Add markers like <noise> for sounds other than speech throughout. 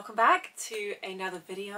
welcome back to another video.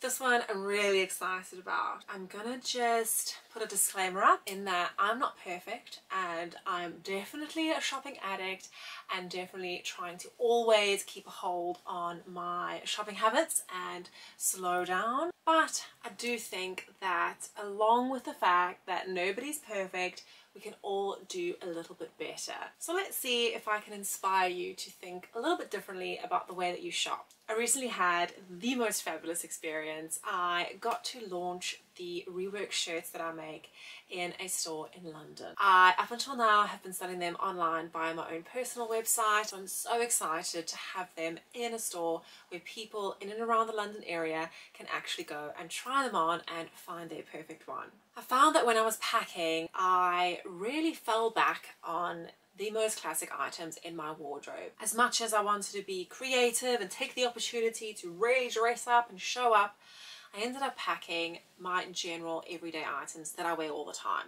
This one I'm really excited about. I'm gonna just put a disclaimer up in that I'm not perfect and I'm definitely a shopping addict and definitely trying to always keep a hold on my shopping habits and slow down. But I do think that along with the fact that nobody's perfect, we can all do a little bit better. So let's see if I can inspire you to think a little bit differently about the way that you shop. I recently had the most fabulous experience. I got to launch the rework shirts that I make in a store in London. I, up until now, have been selling them online via my own personal website. I'm so excited to have them in a store where people in and around the London area can actually go and try them on and find their perfect one. I found that when I was packing, I really fell back on the most classic items in my wardrobe. As much as I wanted to be creative and take the opportunity to really dress up and show up, I ended up packing my general everyday items that I wear all the time.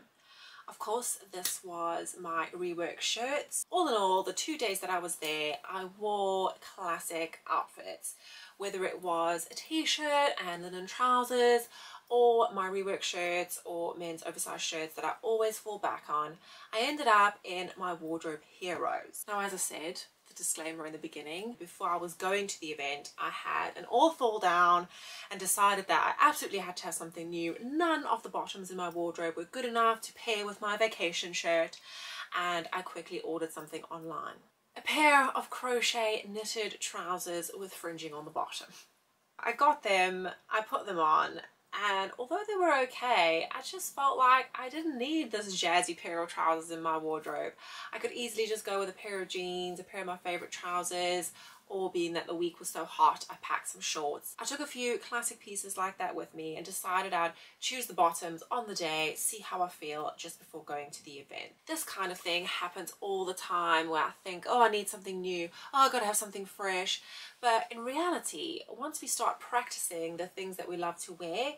Of course, this was my rework shirts. All in all, the two days that I was there, I wore classic outfits. Whether it was a t-shirt and linen trousers, or my rework shirts or men's oversized shirts that I always fall back on, I ended up in my wardrobe heroes. Now, as I said, the disclaimer in the beginning, before I was going to the event, I had an all fall down and decided that I absolutely had to have something new. None of the bottoms in my wardrobe were good enough to pair with my vacation shirt and I quickly ordered something online. A pair of crochet knitted trousers with fringing on the bottom. I got them, I put them on and although they were okay I just felt like I didn't need this jazzy pair of trousers in my wardrobe. I could easily just go with a pair of jeans, a pair of my favourite trousers or being that the week was so hot I packed some shorts. I took a few classic pieces like that with me and decided I'd choose the bottoms on the day, see how I feel just before going to the event. This kind of thing happens all the time where I think oh I need something new, oh I gotta have something fresh but in reality once we start practicing the things that we love to wear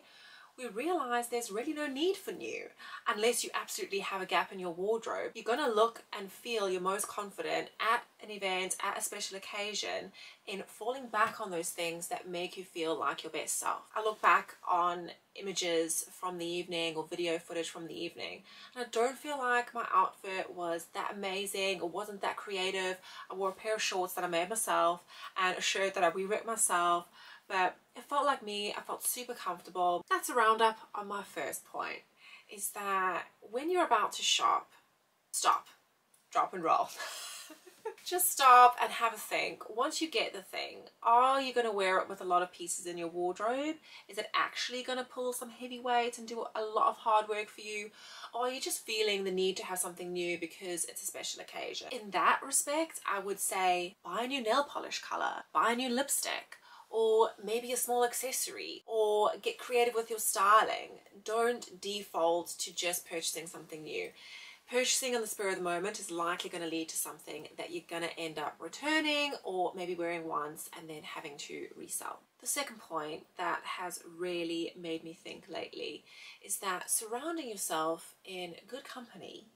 we realize there's really no need for new unless you absolutely have a gap in your wardrobe. You're to look and feel your most confident at an event, at a special occasion in falling back on those things that make you feel like your best self. I look back on images from the evening or video footage from the evening and I don't feel like my outfit was that amazing or wasn't that creative. I wore a pair of shorts that I made myself and a shirt that I re-ripped myself but it felt like me I felt super comfortable. That's a roundup on my first point is that when you're about to shop stop. Drop and roll. <laughs> Just stop and have a think. Once you get the thing are you going to wear it with a lot of pieces in your wardrobe? Is it actually going to pull some heavy weight and do a lot of hard work for you? Or are you just feeling the need to have something new because it's a special occasion? In that respect i would say buy a new nail polish color buy a new lipstick or maybe a small accessory or get creative with your styling. Don't default to just purchasing something new. Purchasing on the spur of the moment is likely going to lead to something that you're going to end up returning or maybe wearing once and then having to resell. The second point that has really made me think lately is that surrounding yourself in good company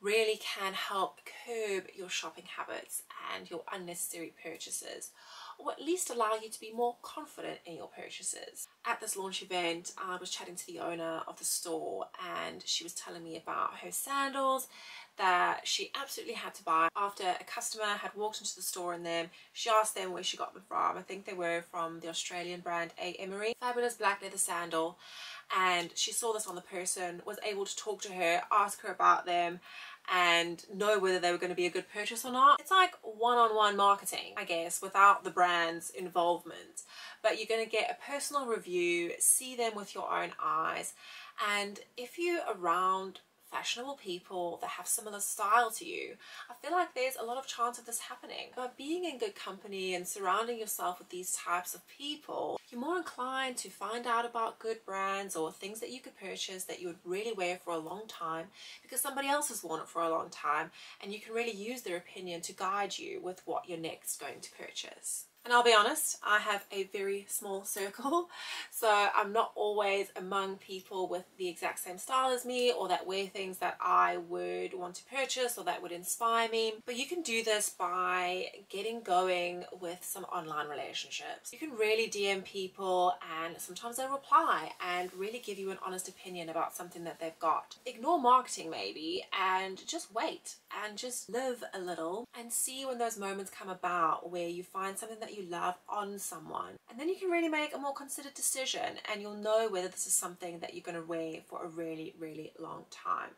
really can help curb your shopping habits and your unnecessary purchases or at least allow you to be more confident in your purchases. At this launch event, I was chatting to the owner of the store and she was telling me about her sandals that she absolutely had to buy after a customer had walked into the store and them. she asked them where she got them from. I think they were from the Australian brand A. Emery. Fabulous black leather sandal and she saw this on the person, was able to talk to her, ask her about them and know whether they were going to be a good purchase or not. It's like one-on-one -on -one marketing, I guess, without the brand's involvement. But you're going to get a personal review, see them with your own eyes, and if you're around fashionable people that have similar style to you. I feel like there's a lot of chance of this happening. But being in good company and surrounding yourself with these types of people, you're more inclined to find out about good brands or things that you could purchase that you would really wear for a long time because somebody else has worn it for a long time and you can really use their opinion to guide you with what you're next going to purchase. And I'll be honest, I have a very small circle, <laughs> so I'm not always among people with the exact same style as me or that wear things that I would want to purchase or that would inspire me. But you can do this by getting going with some online relationships. You can really DM people and sometimes they'll reply and really give you an honest opinion about something that they've got. Ignore marketing maybe and just wait and just live a little and see when those moments come about where you find something that you love on someone. And then you can really make a more considered decision and you'll know whether this is something that you're going to wear for a really, really long time.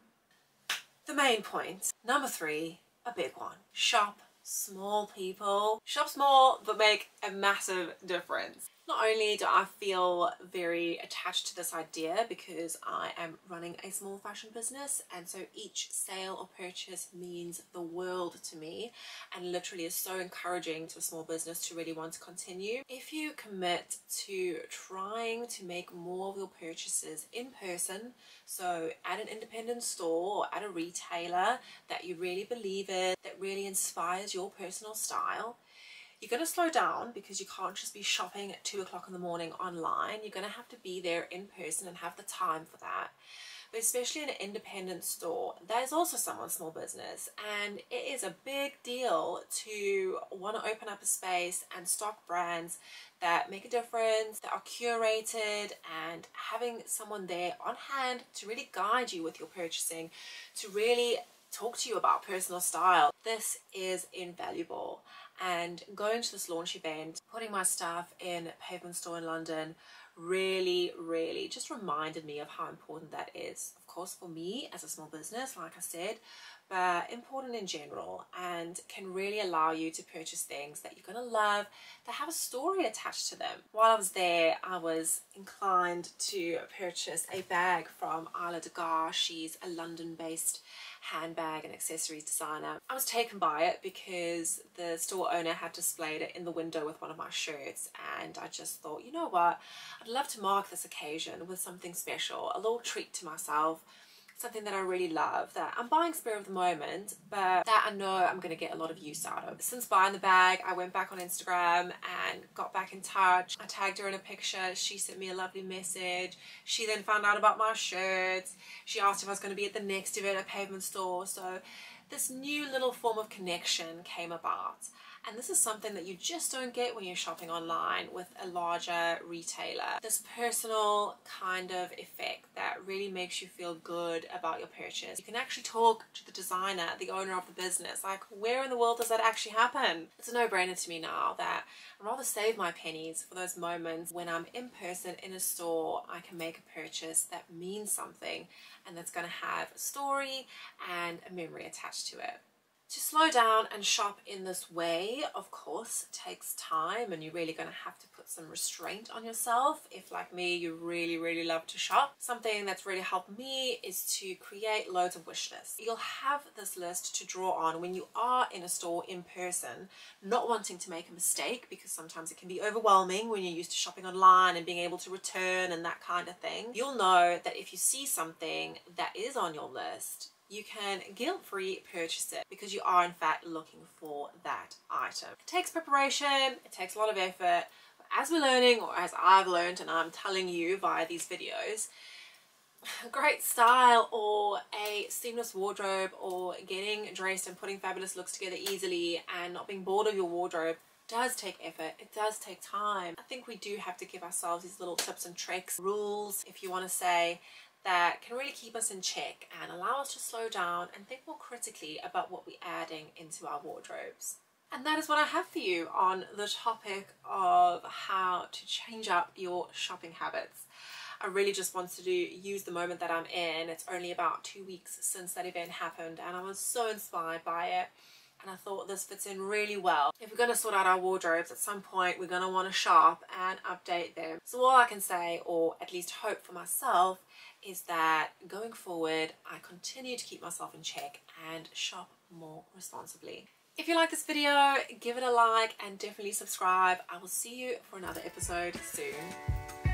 The main point, number three, a big one. Shop small people. Shop small but make a massive difference. Not only do I feel very attached to this idea because I am running a small fashion business and so each sale or purchase means the world to me and literally is so encouraging to a small business to really want to continue. If you commit to trying to make more of your purchases in person, so at an independent store or at a retailer that you really believe in, that really inspires your personal style, you're going to slow down because you can't just be shopping at two o'clock in the morning online. You're going to have to be there in person and have the time for that. But especially in an independent store, that is also someone's small business. And it is a big deal to want to open up a space and stock brands that make a difference, that are curated, and having someone there on hand to really guide you with your purchasing, to really talk to you about personal style. This is invaluable and going to this launch event, putting my stuff in Pavement Store in London really, really just reminded me of how important that is. Of course, for me as a small business, like I said, but important in general and can really allow you to purchase things that you're going to love that have a story attached to them. While I was there, I was inclined to purchase a bag from Isla Degas. She's a London-based handbag and accessories designer. I was taken by it because the store owner had displayed it in the window with one of my shirts and I just thought, you know what, I'd love to mark this occasion with something special, a little treat to myself something that I really love that I'm buying spare of the moment but that I know I'm going to get a lot of use out of. Since buying the bag I went back on Instagram and got back in touch. I tagged her in a picture, she sent me a lovely message. She then found out about my shirts. She asked if I was going to be at the next event at Pavement Store so this new little form of connection came about and this is something that you just don't get when you're shopping online with a larger retailer. This personal kind of effect that really makes you feel good about your purchase. You can actually talk to the designer, the owner of the business, like where in the world does that actually happen? It's a no-brainer to me now that I'd rather save my pennies for those moments when I'm in person in a store, I can make a purchase that means something and that's going to have a story and a memory attached to it. To slow down and shop in this way, of course, takes time and you're really going to have to put some restraint on yourself. If, like me, you really, really love to shop. Something that's really helped me is to create loads of wish lists. You'll have this list to draw on when you are in a store in person, not wanting to make a mistake because sometimes it can be overwhelming when you're used to shopping online and being able to return and that kind of thing. You'll know that if you see something that is on your list, you can guilt-free purchase it because you are in fact looking for that item. It takes preparation, it takes a lot of effort, as we're learning or as I've learned and I'm telling you via these videos, a <sighs> great style or a seamless wardrobe or getting dressed and putting fabulous looks together easily and not being bored of your wardrobe does take effort. It does take time. I think we do have to give ourselves these little tips and tricks rules. If you want to say that can really keep us in check and allow us to slow down and think more critically about what we're adding into our wardrobes. And that is what I have for you on the topic of how to change up your shopping habits. I really just wanted to use the moment that I'm in. It's only about two weeks since that event happened and I was so inspired by it and I thought this fits in really well. If we're going to sort out our wardrobes at some point we're going to want to shop and update them. So all I can say or at least hope for myself is that going forward I continue to keep myself in check and shop more responsibly. If you like this video, give it a like and definitely subscribe. I will see you for another episode soon.